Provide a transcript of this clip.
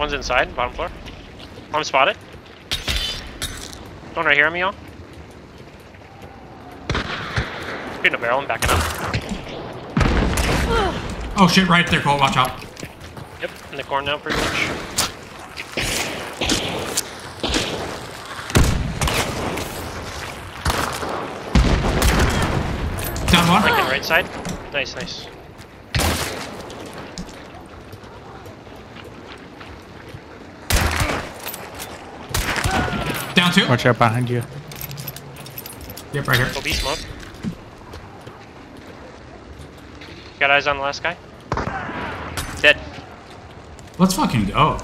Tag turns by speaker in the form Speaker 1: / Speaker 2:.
Speaker 1: One's inside, bottom floor. I'm spotted. One right here on me, y'all. Shooting a barrel and backing up.
Speaker 2: Oh shit, right there, Cole. Watch out.
Speaker 1: Yep, in the corner now, pretty much.
Speaker 2: Down one.
Speaker 1: Lincoln, right side. Nice, nice.
Speaker 2: Down two.
Speaker 3: Watch out behind you.
Speaker 2: Yep, right here.
Speaker 1: OB smoke. Got eyes on the last guy. Dead.
Speaker 2: Let's fucking go.